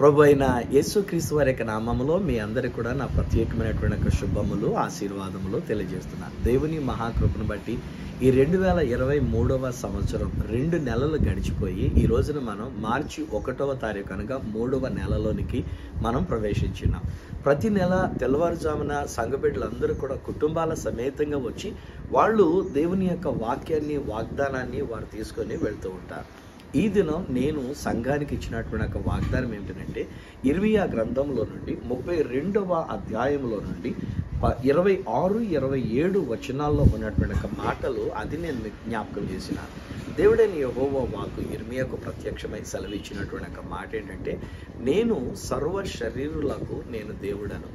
ప్రభు అయిన యేసుక్రీస్తు వారి యొక్క నామములో మీ అందరికీ కూడా నా ప్రత్యేకమైనటువంటి యొక్క శుభములు ఆశీర్వాదములు తెలియజేస్తున్నాను దేవుని మహాకృపను బట్టి ఈ రెండు వేల ఇరవై మూడవ సంవత్సరం రెండు నెలలు గడిచిపోయి ఈ రోజున మనం మార్చి ఒకటవ తారీఖు అనగా మూడవ నెలలోనికి మనం ప్రవేశించినాం. ప్రతి నెల తెల్లవారుజామున సంఘబిడ్డలందరూ కూడా కుటుంబాల సమేతంగా వచ్చి వాళ్ళు దేవుని యొక్క వాక్యాన్ని వాగ్దానాన్ని వారు తీసుకొని వెళ్తూ ఉంటారు. ఈ దినం నేను సంఘానికి ఇచ్చినటువంటి ఒక వాగ్దానం ఏంటంటే ఇర్మియా గ్రంథంలో నుండి ముప్పై రెండవ అధ్యాయంలో నుండి ప- ఇరవై ఆరు ఇరవై ఏడు వచనాల్లో ఉన్నటువంటి ఒక మాటలు అది నేను జ్ఞాపకం చేసిన దేవుడైన యహోవా వాకు ఇర్మియాకు ప్రత్యక్షమై సెలవిచ్చినటువంటి ఒక మాట ఏంటంటే నేను సర్వ శరీరులకు నేను దేవుడను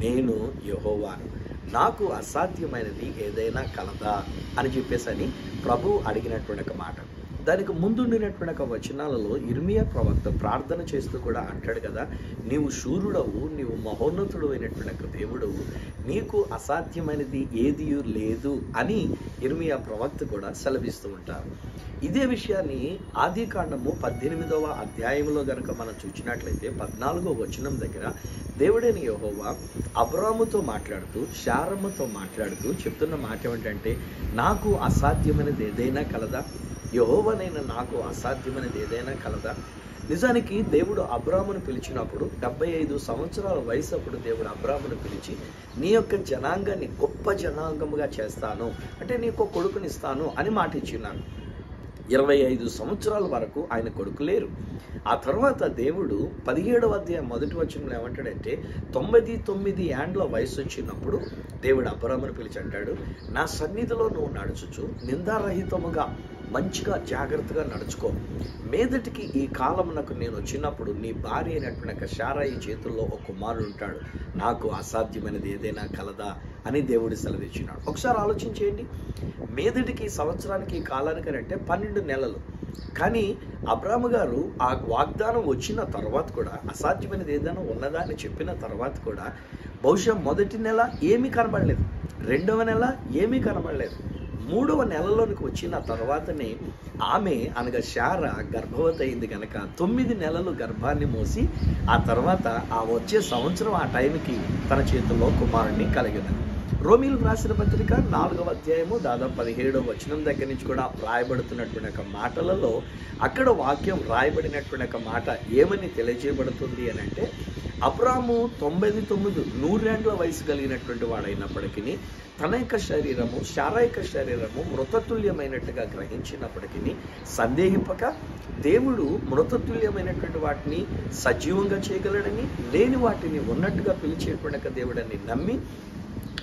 నేను యహోవాను. నాకు అసాధ్యమైనది ఏదైనా కలదా అని చెప్పేసి అని ప్రభు అడిగినటువంటి ఒక మాట. దానికి ముందుండినటువంటి ఒక వచనాలలో ఇర్మియా ప్రవక్త ప్రార్థన చేస్తూ కూడా అంటాడు కదా నీవు శూరుడవు నీవు మహోన్నతుడు అయినటువంటి ఒక దేవుడవు నీకు అసాధ్యమైనది ఏది లేదు అని ఇర్మియా ప్రవక్త కూడా సెలవిస్తూ ఉంటారు. ఇదే విషయాన్ని ఆది కాండము పద్దెనిమిదవ అధ్యాయంలో గనక మనం చూసినట్లయితే పద్నాలుగో వచనం దగ్గర దేవుడైన యహోవా అబ్రాముతో మాట్లాడుతూ శారమ్మతో మాట్లాడుతూ చెప్తున్న మాట ఏమిటంటే నాకు అసాధ్యమైనది ఏదైనా కలదా? యహోవనైనా నాకు అసాధ్యమైనది ఏదైనా కలదా? నిజానికి దేవుడు అబ్రామును పిలిచినప్పుడు డెబ్బై ఐదు సంవత్సరాల వయసు అప్పుడు దేవుడు అబ్రామును పిలిచి నీ యొక్క జనాంగాన్ని గొప్ప జనాంగముగా చేస్తాను అంటే నీకు ఒక కొడుకునిస్తాను అని మాట ఇచ్చినాను ఇరవై ఐదు సంవత్సరాల వరకు ఆయన కొడుకు లేరు. ఆ తర్వాత దేవుడు పదిహేడవ అధ్యాయం మొదటి వచనంలో ఏమంటాడంటే తొమ్మిది తొమ్మిది ఏండ్ల వయసు వచ్చినప్పుడు దేవుడు అబ్రాహ్మను పిలిచి అంటాడు నా సన్నిధిలో నువ్వు నడుచుచు నిందారహితముగా మంచిగా జాగ్రత్తగా నడుచుకో. మీదటికి ఈ కాలమునకు నేను వచ్చినప్పుడు నీ భార్య అయినటువంటి యొక్క చేతుల్లో ఒక కుమారుడు ఉంటాడు. నాకు అసాధ్యమైనది ఏదైనా కలదా అని దేవుడి సెలవిచ్చినాడు. ఒకసారి ఆలోచించేయండి. మీదటికి సంవత్సరానికి కాలానికి అంటే పన్నెండు నెలలు. కానీ అబ్రాహ్మ గారు ఆ వాగ్దానం వచ్చిన తర్వాత కూడా అసాధ్యమైనది ఏదైనా ఉన్నదా అని చెప్పిన తర్వాత కూడా బహుశా మొదటి నెల ఏమీ కనబడలేదు. రెండవ నెల ఏమీ కనబడలేదు. మూడవ నెలలోనికి వచ్చిన తర్వాతనే ఆమె అనగా శార గర్భవతి అయింది కనుక తొమ్మిది నెలలు గర్భాన్ని మోసి ఆ తర్వాత ఆ వచ్చే సంవత్సరం ఆ టైంకి తన చేతుల్లో కుమారుణ్ణి కలిగింది. రోమిలు రాసిన పత్రిక నాలుగవ అధ్యాయము దాదాపు పదిహేడవ వచనం దగ్గర నుంచి కూడా రాయబడుతున్నటువంటి ఒక మాటలలో అక్కడ వాక్యం రాయబడినటువంటి ఒక మాట ఏమని తెలియజేయబడుతుంది అని అంటే అబ్రాము తొంభై తొమ్మిది నూరేండ్ల వయసు కలిగినటువంటి వాడైనప్పటికీ తన యొక్క శరీరము శారీరక శరీరము మృతతుల్యమైనట్టుగా గ్రహించినప్పటికీ సందేహింపక దేవుడు మృతతుల్యమైనటువంటి వాటిని సజీవంగా చేయగలడని లేని వాటిని ఉన్నట్టుగా పిలిచేటువంటి దేవుడని నమ్మి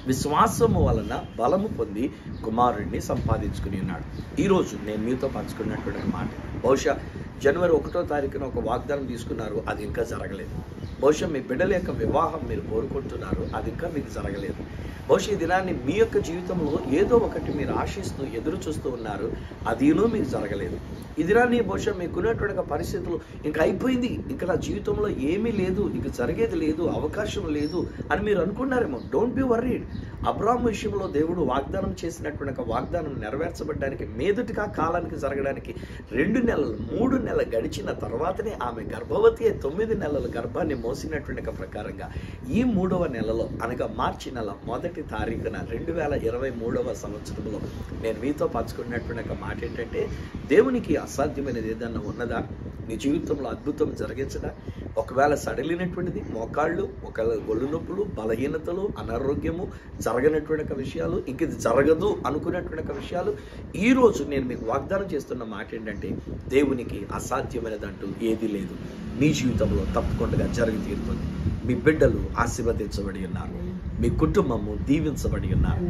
విశ్వాసము వలన బలము పొంది కుమారుడిని సంపాదించుకుని ఉన్నాడు. ఈరోజు నేను మీతో పంచుకున్నటువంటి మాట. బహుశా జనవరి ఒకటో తారీఖున ఒక వాగ్దానం తీసుకున్నారు అది ఇంకా జరగలేదు. బహుశా మీ బిడ్డల యొక్క వివాహం మీరు కోరుకుంటున్నారు. అది ఇంకా మీకు జరగలేదు. బహుశా ఈ దినాన్ని మీ యొక్క జీవితంలో ఏదో ఒకటి మీరు ఆశిస్తూ ఎదురు చూస్తూ ఉన్నారు. అదినూ మీకు జరగలేదు. ఈ దినాన్ని బహుశా మీకున్నటువంటి పరిస్థితులు ఇంకా అయిపోయింది. ఇంకా నా జీవితంలో ఏమీ లేదు. ఇంక జరిగేది లేదు. అవకాశం లేదు అని మీరు అనుకున్నారేమో. డోంట్ బి వర్రీడ్ అబ్రాహ్మ విషయంలో దేవుడు వాగ్దానం చేసినటువంటి వాగ్దానం నెరవేర్చబడడానికి మీదుటిగా కాలానికి జరగడానికి రెండు నెలలు మూడు నెలలు గడిచిన తర్వాతనే ఆమె గర్భవతి తొమ్మిది నెలల గర్భాన్ని మో కోసినటువంటి ప్రకారంగా ఈ మూడవ నెలలో అనగా మార్చి నెల మొదటి తారీఖున రెండు వేల ఇరవై మూడవ సంవత్సరంలో నేను మీతో పంచుకున్నటువంటి ఒక మాట ఏంటంటే దేవునికి అసాధ్యమైనది ఏదన్నా ఉన్నదా? నీ జీవితంలో అద్భుతం జరిగించదా? ఒకవేళ సడలినటువంటిది మోకాళ్ళు ఒకవేళ ఒళ్ళు నొప్పులు బలహీనతలు అనారోగ్యము జరగనటువంటి విషయాలు ఇంక ఇది జరగదు అనుకున్నటువంటి ఒక విషయాలు ఈ రోజు నేను మీకు వాగ్దానం చేస్తున్న మాట ఏంటంటే దేవునికి అసాధ్యమైనదంటూ ఏది లేదు. మీ జీవితంలో తప్పకుండా జరిగి తీరుతుంది. మీ బిడ్డలు ఆశీర్వదించబడి ఉన్నారు. మీ కుటుంబము దీవించబడి ఉన్నారు.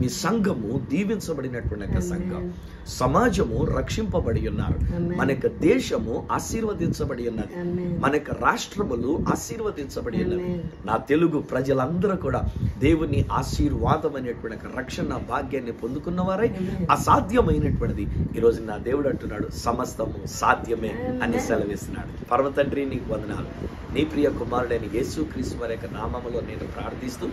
మీ సంఘము దీవించబడినటువంటి సంఘం. సమాజము రక్షింపబడి ఉన్నారు. మన యొక్క దేశము ఆశీర్వదించబడి ఉన్నది. మన యొక్క రాష్ట్రములు ఆశీర్వదించబడి నా తెలుగు ప్రజలందరూ కూడా దేవుని ఆశీర్వాదం అనేటువంటి రక్షణ భాగ్యాన్ని పొందుకున్న వారై అసాధ్యమైనటువంటిది. ఈరోజు నా దేవుడు అంటున్నాడు సమస్తము సాధ్యమే అని సెలవిస్తున్నాడు. పర్వతండ్రి నీకు వందనాలు. నీ ప్రియ కుమారుడైన యేసు క్రీస్తు వారి యొక్క నామములో నేను ప్రార్థిస్తూ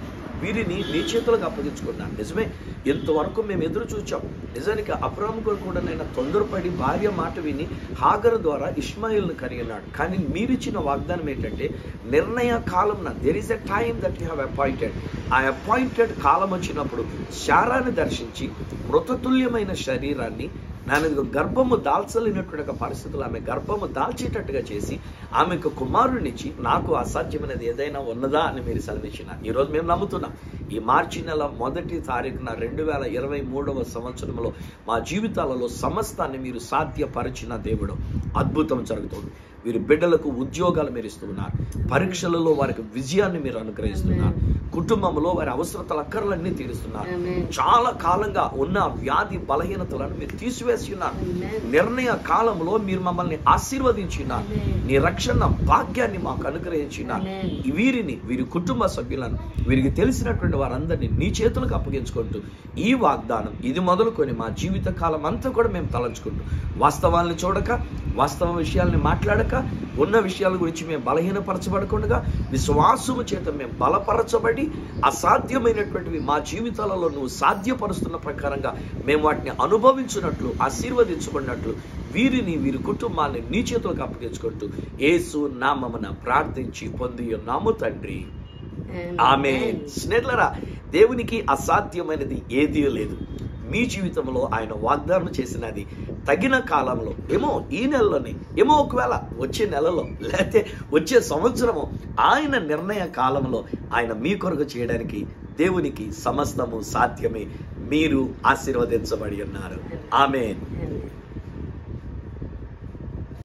వీరిని నీ చేతులకు అప్పగించుకున్నాను. నిజమే ఇంతవరకు మేము ఎదురు చూచాం నిజానికి అబ్రాహం కూడా నేను తొందరపడి భార్య మాట విని హాగర్ ద్వారా ఇస్మాయిల్ను కరిగినాడు కానీ మీరిచ్చిన వాగ్దానం ఏంటంటే నిర్ణయ కాలం there is a time that you have appointed ఆ అపాయింటెడ్ కాలం వచ్చినప్పుడు శారాన్ని దర్శించి మృతతుల్యమైన శరీరాన్ని నేను గర్భము దాల్చలేనటువంటి ఒక పరిస్థితులు ఆమె గర్భము దాల్చేటట్టుగా చేసి ఆమెకు కుమారునిచ్చి నాకు అసాధ్యమైనది ఏదైనా ఉన్నదా అని మీరు సెలవిచ్చిన ఈరోజు మేము నమ్ముతున్నాం. ఈ మార్చి నెల మొదటి తారీఖున రెండు వేల ఇరవై మూడవ సంవత్సరంలో మా జీవితాలలో సమస్తాన్ని మీరు సాధ్యపరిచిన దేవుడు. అద్భుతం జరుగుతుంది. వీరి బిడ్డలకు ఉద్యోగాలు మీరు ఇస్తున్నారు పరీక్షలలో వారికి విజయాన్ని మీరు అనుగ్రహిస్తున్నారు కుటుంబంలో వారి అవసరతల అక్కర్లన్నీ తీరుస్తున్నారు. చాలా కాలంగా ఉన్న వ్యాధి బలహీనతలను మీరు తీసివేసి ఉన్నారు. నిర్ణయ కాలంలో మీరు మమ్మల్ని ఆశీర్వదించినారు. నీ రక్షణ భాగ్యాన్ని మాకు అనుగ్రహించినారు. వీరిని వీరి కుటుంబ సభ్యులను వీరికి తెలిసినటువంటి వారందరినీ నీ చేతులకు అప్పగించుకుంటూ ఈ వాగ్దానం ఇది మొదలుకొని మా జీవిత కాలం అంతా కూడా మేము తలంచుకుంటూ వాస్తవాలను చూడక వాస్తవ విషయాల్ని మాట్లాడక ఉన్న విషయాల గురించి మేము బలహీనపరచబడకుండా విశ్వాసము చేత మేము బలపరచబడి అసాధ్యమైనటువంటివి మా జీవితాలలో నువ్వు సాధ్యపరుస్తున్న ప్రకారంగా మేము వాటిని అనుభవించినట్లు ఆశీర్వదించబడినట్లు వీరిని వీరి కుటుంబాన్ని నీ చేతులకు అప్పగించుకుంటూ ఏసు నామమున ప్రార్థించి పొంది ఉన్నాము తండ్రి ఆమె స్నేహితులరా దేవునికి అసాధ్యమైనది ఏదీ లేదు. మీ జీవితంలో ఆయన వాగ్దానం చేసినది తగిన కాలంలో ఏమో ఈ నెలలోనే ఏమో ఒకవేళ వచ్చే నెలలో లేకపోతే వచ్చే సంవత్సరము ఆయన నిర్ణయ కాలంలో ఆయన మీ కొరకు చేయడానికి దేవునికి సమస్తము సాధ్యమే. మీరు ఆశీర్వదించబడి ఉన్నారు. ఆమె